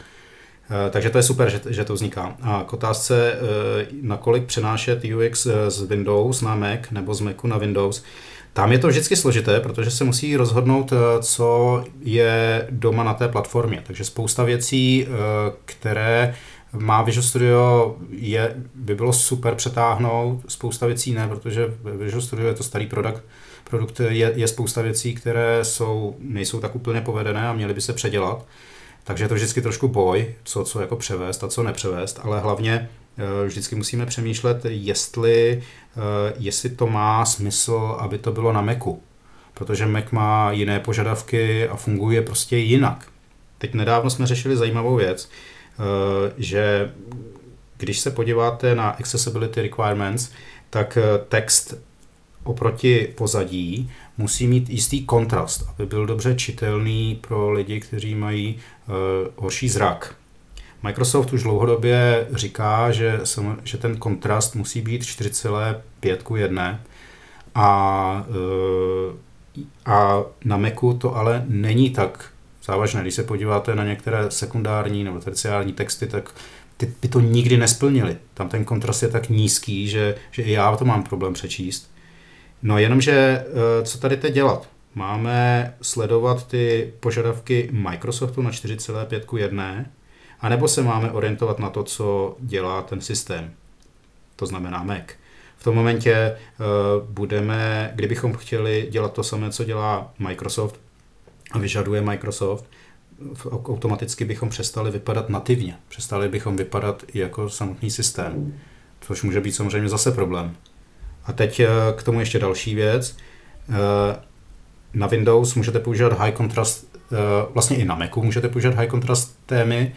Eh, takže to je super, že, že to vzniká. A k otázce, eh, nakolik přenášet UX eh, z Windows na Mac nebo z Macu na Windows, tam je to vždycky složité, protože se musí rozhodnout, co je doma na té platformě. Takže spousta věcí, které má Visual Studio, je, by bylo super přetáhnout, spousta věcí ne, protože Visual Studio je to starý produkt, produkt je, je spousta věcí, které jsou, nejsou tak úplně povedené a měly by se předělat. Takže je to vždycky trošku boj, co, co jako převést a co nepřevést, ale hlavně eh, vždycky musíme přemýšlet, jestli, eh, jestli to má smysl, aby to bylo na Macu. Protože Mac má jiné požadavky a funguje prostě jinak. Teď nedávno jsme řešili zajímavou věc, eh, že když se podíváte na Accessibility Requirements, tak text oproti pozadí musí mít jistý kontrast, aby byl dobře čitelný pro lidi, kteří mají uh, horší zrak. Microsoft už dlouhodobě říká, že, že ten kontrast musí být 4,5 k 1 a, uh, a na Macu to ale není tak závažné. Když se podíváte na některé sekundární nebo terciární texty, tak ty by to nikdy nesplnili. Tam ten kontrast je tak nízký, že, že i já to mám problém přečíst. No jenomže, eh, co tady teď dělat? Máme sledovat ty požadavky Microsoftu na 4,5 k 1, anebo se máme orientovat na to, co dělá ten systém, to znamená Mac. V tom momentě uh, budeme, kdybychom chtěli dělat to samé, co dělá Microsoft a vyžaduje Microsoft, automaticky bychom přestali vypadat nativně. Přestali bychom vypadat jako samotný systém, což může být samozřejmě zase problém. A teď eh, k tomu ještě další věc. Eh, na Windows můžete používat high contrast, eh, vlastně i na Macu můžete používat high contrast témy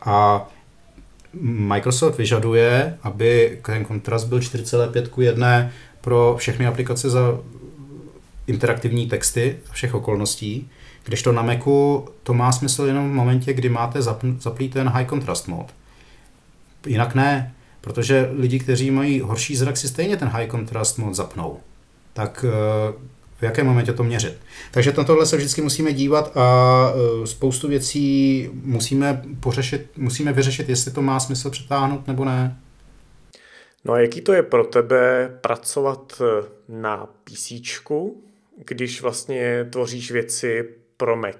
a Microsoft vyžaduje, aby ten kontrast byl 4,5 k 1 pro všechny aplikace za interaktivní texty všech okolností, když to na Macu to má smysl jenom v momentě, kdy máte zaplý ten high contrast mod. Jinak ne. Protože lidi, kteří mají horší zrak, si stejně ten high contrast mod zapnou. Tak eh, v jakém momentě to měřit. Takže na tohle se vždycky musíme dívat a eh, spoustu věcí musíme, pořešit, musíme vyřešit, jestli to má smysl přetáhnout nebo ne. No a jaký to je pro tebe pracovat eh, na PC, když vlastně tvoříš věci pro Mac?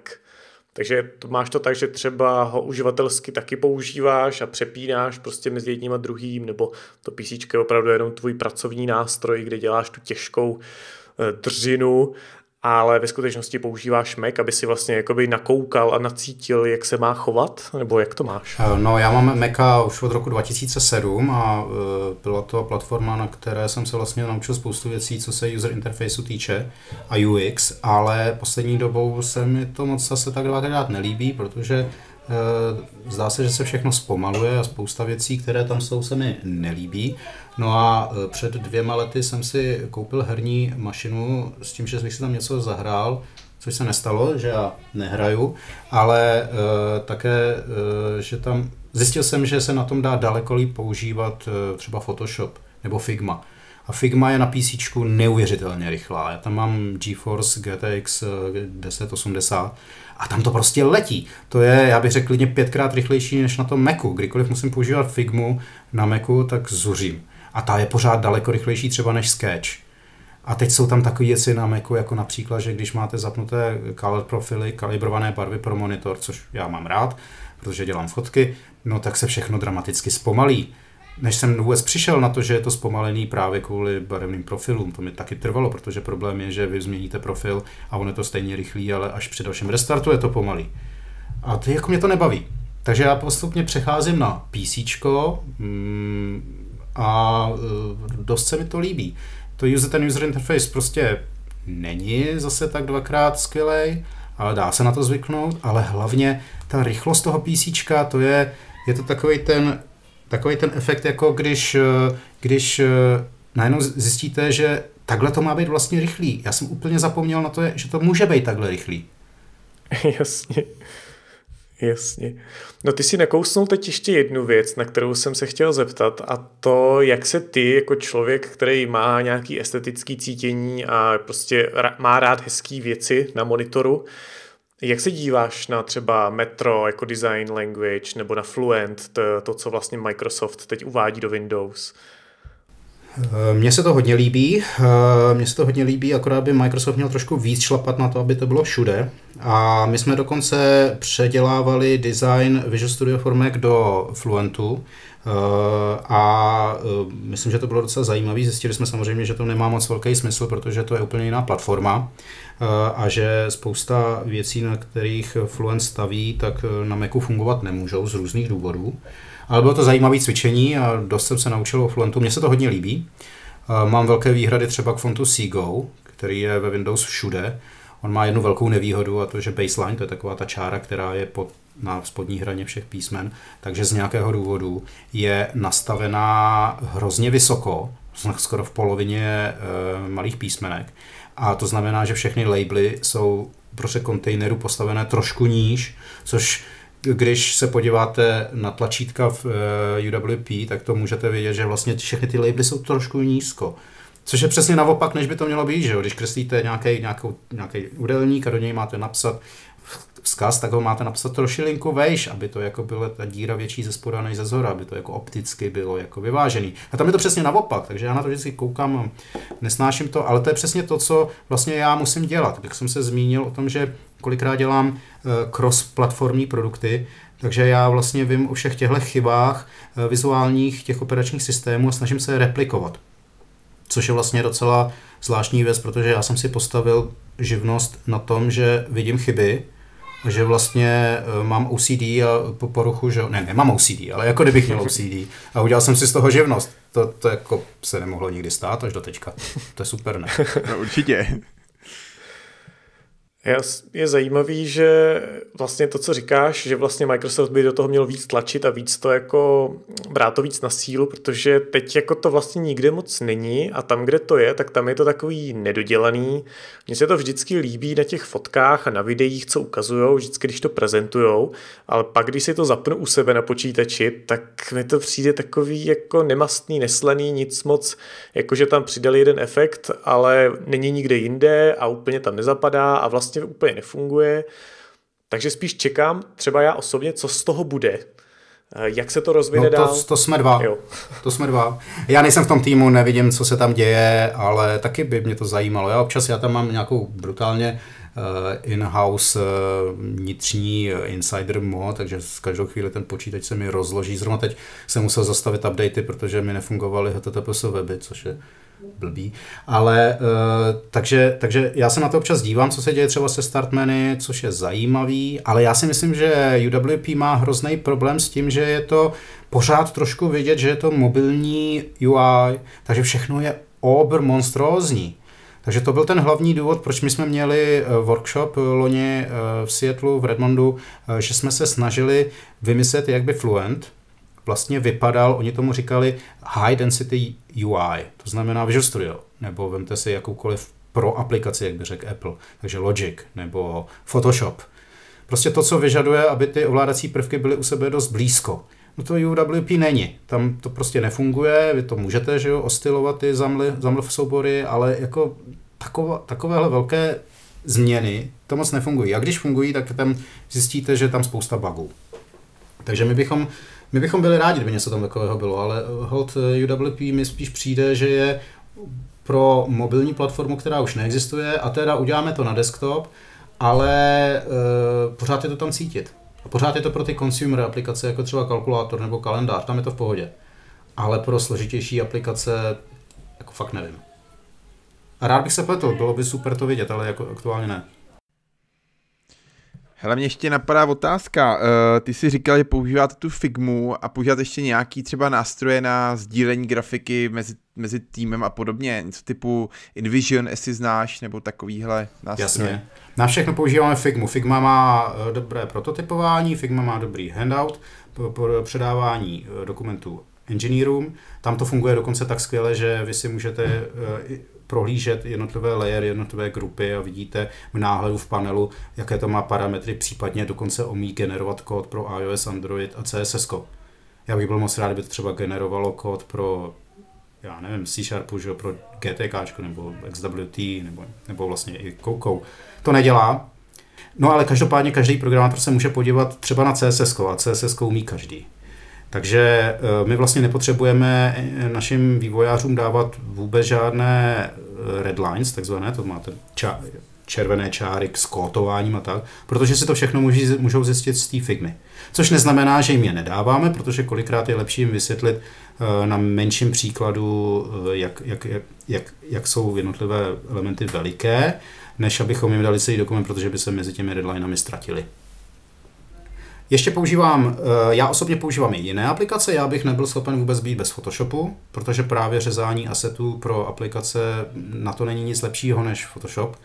Takže to máš to tak, že třeba ho uživatelsky taky používáš a přepínáš prostě mezi jedním a druhým, nebo to PC je opravdu jenom tvůj pracovní nástroj, kde děláš tu těžkou eh, dřinu ale ve skutečnosti používáš Mac, aby si vlastně jakoby nakoukal a nacítil, jak se má chovat, nebo jak to máš? Eh, no, já mám Maca už od roku 2007 a uh, byla to platforma, na které jsem se vlastně naučil spoustu věcí, co se user interfaceu týče a UX, ale poslední dobou se mi to moc zase tak dvakrát nelíbí, protože zdá se, že se všechno zpomaluje a spousta věcí, které tam jsou, se mi nelíbí. No a e, před dvěma lety jsem si koupil herní mašinu s tím, že bych si tam něco zahrál, což se nestalo, že já nehraju, ale e, také, že tam zjistil jsem, že se na tom dá daleko líp používat třeba Photoshop nebo Figma. A Figma je na PC neuvěřitelně rychlá. Já tam mám GeForce GTX 1080 a tam to prostě letí. To je, já bych řekl, klidně pětkrát rychlejší než na tom Macu. Kdykoliv musím používat Figmu na Macu, tak zuřím a ta je pořád daleko rychlejší třeba než Sketch. A teď jsou tam takové věci na Macu, jako například, že když máte zapnuté color profily, kalibrované barvy pro monitor, což já mám rád, protože dělám fotky, no tak se všechno dramaticky zpomalí. Než jsem vůbec přišel na to, že je to zpomalený právě kvůli barevným profilům, to mi taky trvalo, protože problém je, že vy změníte profil a on je to stejně rychlý, ale až při dalším restartu je to pomalý. A to jako mě to nebaví. Takže já postupně přecházím na PC, mm, a e, dost se mi to líbí. To user, ten user interface prostě není zase tak dvakrát skvělý, ale dá se na to zvyknout, ale hlavně ta rychlost toho PC, to je, je to takový ten, takový ten efekt, jako když, e, když e, najednou zjistíte, že takhle to má být vlastně rychlý. Já jsem úplně zapomněl na to, že to může být takhle rychlý. Jasně. Jasně. No ty si nakousnul teď ještě jednu věc, na kterou jsem se chtěl zeptat a to, jak se ty jako člověk, který má nějaký estetický cítění a prostě má rád hezký věci na monitoru, jak se díváš na třeba Metro jako design language nebo na Fluent, to, to co vlastně Microsoft teď uvádí do Windows? Eh, mně se to hodně líbí, eh, mně se to hodně líbí, akorát by Microsoft měl trošku víc šlapat na to, aby to bylo všude. A my jsme dokonce předělávali design Visual Studio for Mac do Fluentu, eh, a myslím, že to bylo docela zajímavé. Zjistili jsme samozřejmě, že to nemá moc velký smysl, protože to je úplně jiná platforma a že spousta věcí, na kterých Fluent staví, tak na Macu fungovat nemůžou z různých důvodů. Ale bylo to zajímavé cvičení a dost jsem se naučil o Fluentu. Mně se to hodně líbí. Mám velké výhrady třeba k fontu Seago, který je ve Windows všude. On má jednu velkou nevýhodu a to, že baseline, to je taková ta čára, která je pod, na spodní hraně všech písmen, takže z nějakého důvodu je nastavená hrozně vysoko, skoro v polovině e, malých písmenek. A to znamená, že všechny labely jsou prostě kontejneru postavené trošku níž, což když se podíváte na tlačítka v eh, UWP, tak to můžete vidět, že vlastně všechny ty labely jsou trošku nízko. Což je přesně naopak, než by to mělo být, že jo? Když kreslíte nějaký, nějakou, nějaký údelník a do něj máte napsat vzkaz, tak ho máte napsat troši linku vejš, aby to jako byla ta díra větší ze spoda než ze zhora, aby to jako opticky bylo jako vyvážený. A tam je to přesně naopak, takže já na to vždycky koukám, nesnáším to, ale to je přesně to, co vlastně já musím dělat. Jak jsem se zmínil o tom, že kolikrát dělám eh, cross-platformní produkty, takže já vlastně vím o všech těchto chybách eh, vizuálních těch operačních systémů a snažím se je replikovat. Což je vlastně docela zvláštní věc, protože já jsem si postavil živnost na tom, že vidím chyby, že vlastně eh, mám OCD a poruchu, že ne, nemám OCD, ale jako kdybych měl OCD a udělal jsem si z toho živnost. To, to jako se nemohlo nikdy stát až do teďka. To je super, ne? No určitě. Je zajímavý, že vlastně to, co říkáš, že vlastně Microsoft by do toho měl víc tlačit a víc to jako brát to víc na sílu, protože teď jako to vlastně nikde moc není a tam, kde to je, tak tam je to takový nedodělaný. Mně se to vždycky líbí na těch fotkách a na videích, co ukazují, vždycky, když to prezentujou, ale pak, když si to zapnu u sebe na počítači, tak mi to přijde takový jako nemastný, neslaný, nic moc, jakože tam přidali jeden efekt, ale není nikde jinde a úplně tam nezapadá a vlastně vlastně úplně nefunguje. Takže spíš čekám, třeba já osobně, co z toho bude. Eh, jak se to rozvine no to, dál? To jsme dva. Jo. To jsme dva. Já nejsem v tom týmu, nevidím, co se tam děje, ale taky by mě to zajímalo. Já občas já tam mám nějakou brutálně in-house vnitřní insider mod, takže z každou chvíli ten počítač se mi rozloží. Zrovna teď jsem musel zastavit updaty, protože mi nefungovaly HTTPS weby, což je blbý. Ale uh, takže, takže já se na to občas dívám, co se děje třeba se startmeny, což je zajímavý, ale já si myslím, že UWP má hrozný problém s tím, že je to pořád trošku vidět, že je to mobilní UI, takže všechno je obr monstrózní. Takže to byl ten hlavní důvod, proč my jsme měli eh, workshop loni eh, v Seattleu, v Redmondu, že jsme se snažili vymyslet, jak by Fluent vlastně vypadal, oni tomu říkali high density UI, to znamená Visual Studio, nebo vemte si jakoukoliv pro aplikaci, jak by řekl Apple, takže Logic nebo Photoshop. Prostě to, co vyžaduje, aby ty ovládací prvky byly u sebe dost blízko. No to UWP není. Tam to prostě nefunguje, vy to můžete, že jo, ostilovat ty zamly, zamlv soubory, ale jako takové, takovéhle velké změny to moc nefungují. A když fungují, tak tam zjistíte, že tam spousta bugů. Takže my bychom my bychom byli rádi, kdyby něco tam takového bylo, ale hold eh, UWP mi spíš přijde, že je pro mobilní platformu, která už neexistuje a teda uděláme to na desktop, ale uh, pořád je to tam cítit. A pořád je to pro ty consumer aplikace, jako třeba kalkulátor nebo kalendář, tam je to v pohodě. Ale pro složitější aplikace, jako fakt nevím. A rád bych se pletl, bylo by super to vidět, ale jako aktuálně ne. Hele, mě ještě napadá otázka. Uh, ty jsi říkal, že používáte tu Figmu a používáte ještě nějaký třeba nástroje na sdílení grafiky mezi, mezi týmem a podobně. Něco typu InVision, jestli znáš, nebo takovýhle nástroje. Jasně. Na všechno používáme Figmu. Figma má eh, dobré prototypování, Figma má dobrý handout, pro předávání eh, dokumentů engineerům. Tam to funguje dokonce tak skvěle, že vy si můžete prohlížet jednotlivé layery, jednotlivé grupy a vidíte v náhledu v panelu, jaké to má parametry, případně dokonce umí generovat kód pro iOS, Android a CSS. Já bych byl moc rád, kdyby to třeba generovalo kód pro já nevím, C Sharpu, že pro GTK nebo XWT nebo, nebo vlastně i Coco. To nedělá. No ale každopádně každý programátor se může podívat třeba na CSS a CSS umí každý. Takže eh, my vlastně nepotřebujeme eh, našim vývojářům dávat vůbec žádné eh, red lines, takzvané, to máte ča- červené čáry s kótováním a tak, protože si to všechno můží, můžou zjistit z té Figmy. Což neznamená, že jim je nedáváme, protože kolikrát je lepší jim vysvětlit na menším příkladu, jak, jak, jak, jak, jak jsou jednotlivé elementy veliké, než abychom jim dali celý dokument, protože by se mezi těmi redlinami ztratili. Ještě používám, eh, já osobně používám i jiné aplikace, já bych nebyl schopen vůbec být bez Photoshopu, protože právě řezání asetů pro aplikace na to není nic lepšího než Photoshop.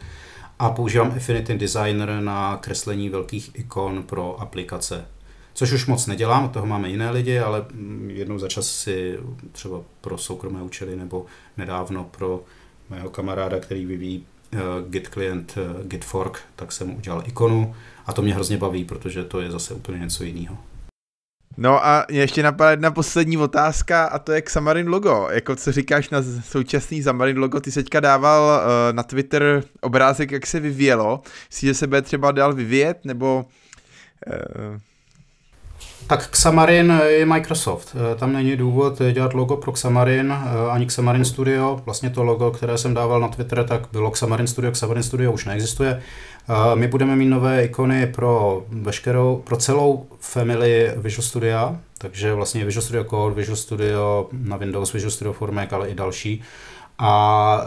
A používám Affinity Designer na kreslení velkých ikon pro aplikace. Což už moc nedělám, toho máme jiné lidi, ale jednou za čas si třeba pro soukromé účely nebo nedávno pro mého kamaráda, který vyvíjí Git klient uh, Git fork, tak jsem udělal ikonu a to mě hrozně baví, protože to je zase úplně něco jiného. No a mě ještě napadá jedna poslední otázka a to je k Samarin logo. Jako co říkáš na současný Samarin logo, ty seďka dával uh, na Twitter obrázek, jak se vyvíjelo. Myslíš, že se bude třeba dál vyvíjet, nebo... Uh... Tak Xamarin je Microsoft. Eh, tam není důvod dělat logo pro Xamarin ani Xamarin Studio. Vlastně to logo, které jsem dával na Twitter, tak bylo Xamarin Studio. Xamarin Studio už neexistuje. My budeme mít nové ikony pro veškerou, pro celou family Visual Studio, takže vlastně Visual Studio Code, Visual Studio na Windows, Visual Studio for Mac, ale i další. A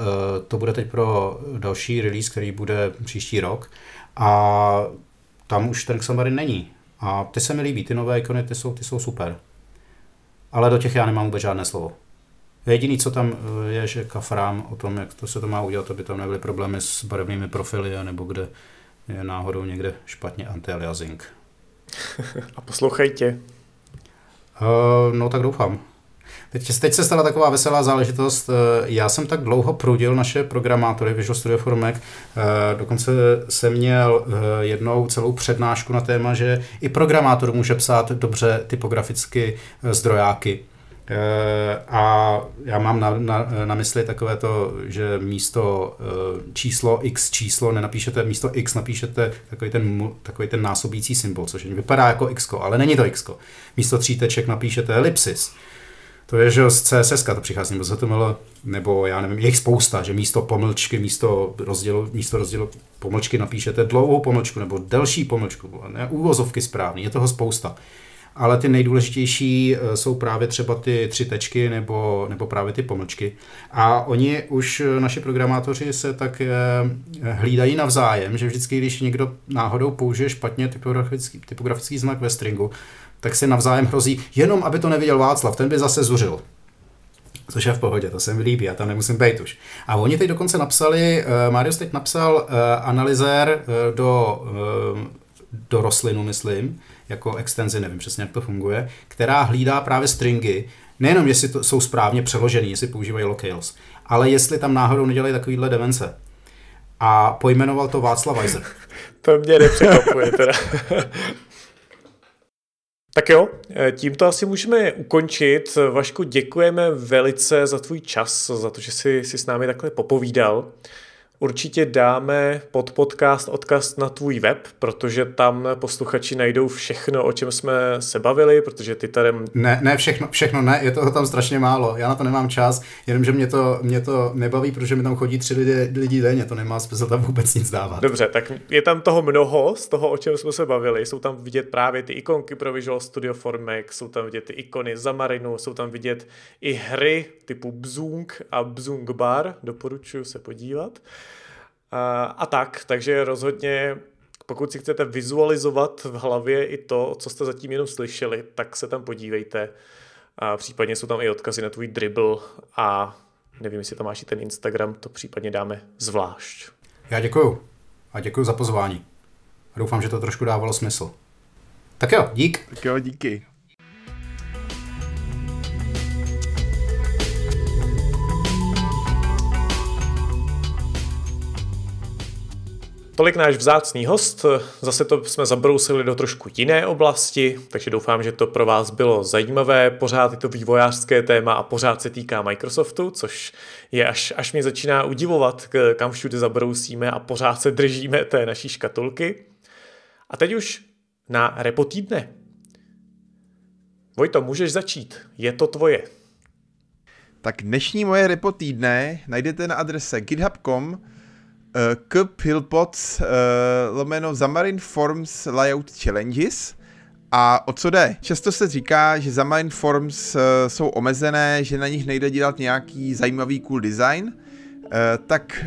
to bude teď pro další release, který bude příští rok. A tam už ten Xamarin není. A ty se mi líbí, ty nové ikony, ty jsou, ty jsou super. Ale do těch já nemám vůbec žádné slovo. Jediný, co tam e, je, že kafrám o tom, jak to se to má udělat, aby tam nebyly problémy s barevnými profily, nebo kde je náhodou někde špatně anti-aliasing. A poslouchejte. Uh, no tak doufám. Teď, teď se stala taková veselá záležitost. E, já jsem tak dlouho prudil naše programátory Visual Studio for Mac. Dokonce jsem měl jednou celou přednášku na téma, že i programátor může psát dobře typograficky zdrojáky. Eh, a já mám na, na, na mysli takové to, že místo eh, číslo x číslo nenapíšete, místo x napíšete takový ten, takový ten násobící symbol, což vypadá jako x, ale není to x. Místo tří teček napíšete elipsis. To je, že z CSS to přichází, nebo z HTML, nebo já nevím, je jich spousta, že místo pomlčky, místo rozdělu, místo rozdělu pomlčky napíšete dlouhou pomlčku nebo delší pomlčku, ne úvozovky správný, je toho spousta. Ale ty nejdůležitější eh, jsou právě třeba ty tři tečky nebo, nebo právě ty pomlčky. A oni už, eh, naši programátoři, se tak eh, hlídají navzájem, že vždycky, když někdo náhodou použije špatně typografický, typografický znak ve stringu, tak se navzájem hrozí, jenom aby to neviděl Václav, ten by zase zuřil. Což je v pohodě, to se mi líbí, já tam nemusím být už. A oni teď dokonce napsali, uh, Marius teď napsal uh, analyzér uh, do, uh, do rostlinu, myslím, jako extenzi, nevím přesně, jak to funguje, která hlídá právě stringy, nejenom jestli to jsou správně přeložený, jestli používají locales, ale jestli tam náhodou nedělají takovýhle demence. A pojmenoval to Václav Weiser. to mě nepřekvapuje teda. Tak jo, eh, tímto asi můžeme ukončit. Vašku, děkujeme velice za tvůj čas, za to, že jsi, jsi s námi takhle popovídal. Určitě dáme pod podcast odkaz na tvůj web, protože tam posluchači najdou všechno, o čem jsme se bavili, protože ty tady... Ne, ne všechno, všechno ne, je toho tam strašně málo, já na to nemám čas, jenomže mě to, mě to nebaví, protože mi tam chodí tři lidi, lidi denně, to nemá smysl tam vůbec nic dávat. Dobře, tak je tam toho mnoho, z toho, o čem jsme se bavili, jsou tam vidět právě ty ikonky pro Visual Studio Formek, jsou tam vidět ty ikony za Marinu, jsou tam vidět i hry typu Bzung a Bzung Bar, doporučuji se podívat. A tak, takže rozhodně pokud si chcete vizualizovat v hlavě i to, co jste zatím jenom slyšeli, tak se tam podívejte. A případně jsou tam i odkazy na tvůj dribble a nevím, jestli tam máš i ten Instagram, to případně dáme zvlášť. Já děkuju. A děkuju za pozvání. Doufám, že to trošku dávalo smysl. Tak jo, dík. Tak jo, díky. Tolik náš vzácný host, zase to jsme zabrousili do trošku jiné oblasti, takže doufám, že to pro vás bylo zajímavé, pořád je to vývojářské téma a pořád se týká Microsoftu, což je až, až mě začíná udivovat, kam všude zabrousíme a pořád se držíme té naší škatulky. A teď už na repo týdne. Vojto, můžeš začít, je to tvoje. Tak dnešní moje repo týdne najdete na adrese github.com k Pilpots uh, lomeno Xamarin Forms Layout Challenges. A o co jde? Často se říká, že Xamarin Forms uh, jsou omezené, že na nich nejde dělat nějaký zajímavý cool design. Tak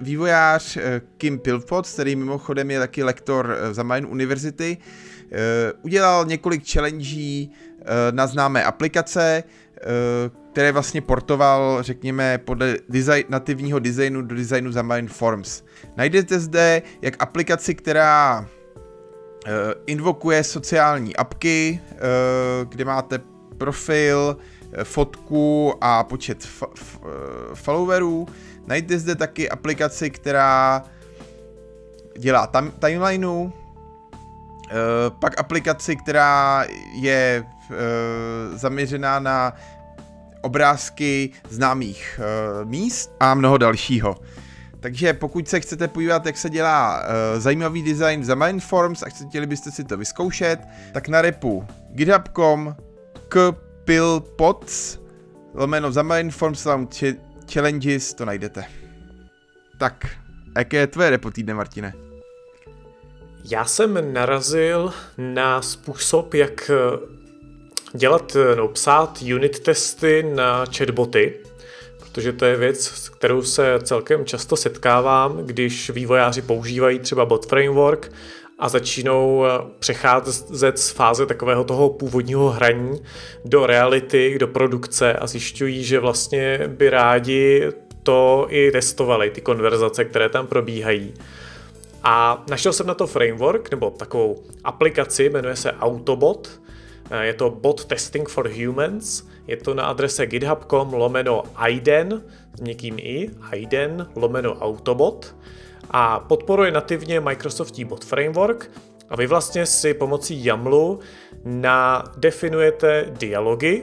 vývojář Kim Pilpots, který mimochodem je taky lektor Xamarin University, uh, udělal několik challengí na známé aplikace, které vlastně portoval, řekněme, podle design, nativního designu do designu za Forms. Najdete zde jak aplikaci, která uh, invokuje sociální apky, uh, kde máte profil, uh, fotku a počet f- f- followerů. Najdete zde taky aplikaci, která dělá tam- timelineu, pak aplikaci, která je zaměřená na obrázky známých uh, míst a mnoho dalšího. Takže pokud se chcete podívat, jak se dělá uh, zajímavý design za Mindforms a chtěli byste si to vyzkoušet, tak na repu github.com k pilpots lomeno za Mindforms challenges to najdete. Tak, jaké je tvoje repo týdne, Martine? Já jsem narazil na způsob, jak dělat, no, psát unit testy na chatboty, protože to je věc, s kterou se celkem často setkávám, když vývojáři používají třeba bot framework a začínou eh, přecházet z fáze takového toho původního hraní do reality, do produkce a zjišťují, že vlastně by rádi to i testovali, ty konverzace, které tam probíhají. A našel jsem na to framework, nebo takovou aplikaci, jmenuje se Autobot, je to bot testing for humans, je to na adrese github.com lomeno aiden, s někým i, aiden lomeno autobot a podporuje nativně Microsoftí bot framework a vy vlastně si pomocí YAMLu nadefinujete dialogy,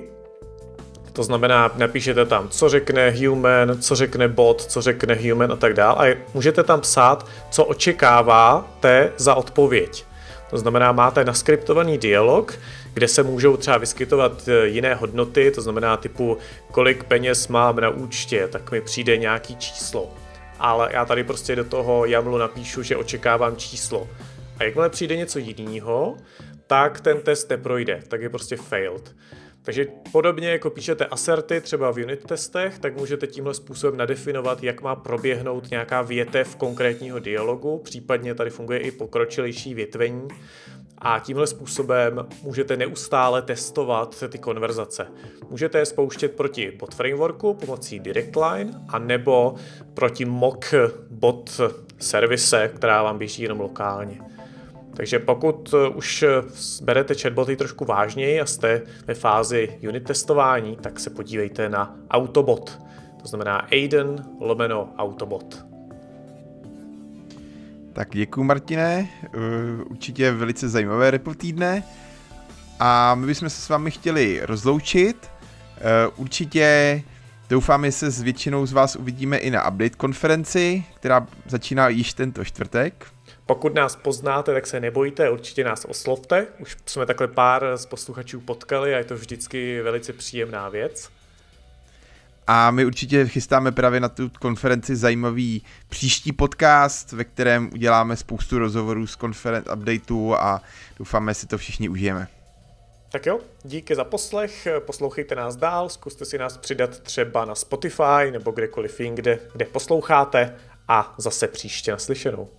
to znamená, napíšete tam, co řekne human, co řekne bot, co řekne human a tak dále. A můžete tam psát, co očekáváte za odpověď. To znamená, máte naskriptovaný dialog, kde se můžou třeba vyskytovat e, jiné hodnoty, to znamená typu, kolik peněz mám na účtě, tak mi přijde nějaký číslo. Ale já tady prostě do toho jamlu napíšu, že očekávám číslo. A jakmile přijde něco jiného, tak ten test neprojde, tak je prostě failed. Takže podobně jako píšete aserty třeba v unit testech, tak můžete tímhle způsobem nadefinovat, jak má proběhnout nějaká větev konkrétního dialogu, případně tady funguje i pokročilejší větvení a tímhle způsobem můžete neustále testovat ty konverzace. Můžete je spouštět proti bot frameworku pomocí direct line a nebo proti mock bot servise, která vám běží jenom lokálně. Takže pokud už berete chatboty trošku vážněji a jste ve fázi unit testování, tak se podívejte na Autobot. To znamená Aiden lomeno Autobot. Tak děkuji Martine, eh, určitě velice zajímavé repo týdne. A my bychom se s vámi chtěli rozloučit. Určitě doufáme, že se s většinou z vás uvidíme i na update konferenci, která začíná již tento čtvrtek. Pokud nás poznáte, tak se nebojte, určitě nás oslovte. Už jsme takhle pár z posluchačů potkali a je to vždycky velice příjemná věc. A my určitě chystáme právě na tu konferenci zajímavý příští podcast, ve kterém uděláme spoustu rozhovorů z konferent updateů a doufáme, že si to všichni užijeme. Tak jo, díky za poslech, poslouchejte nás dál, zkuste si nás přidat třeba na Spotify nebo kdekoliv jinde, kde posloucháte a zase příště naslyšenou.